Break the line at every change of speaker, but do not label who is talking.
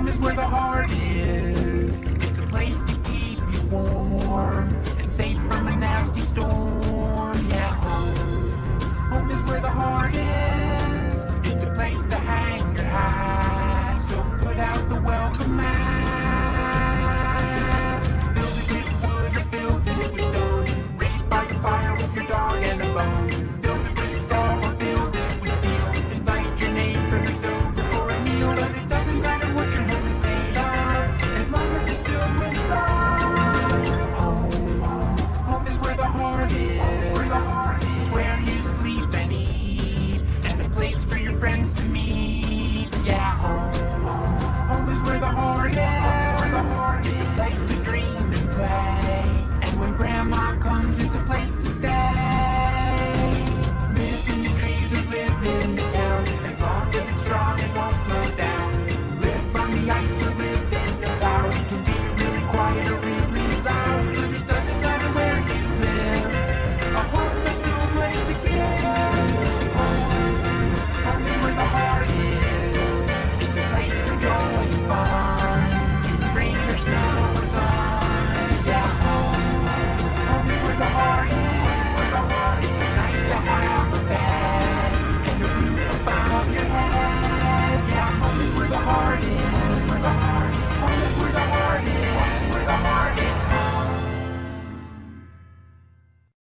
home is where the heart is. arms, it's a place to stay.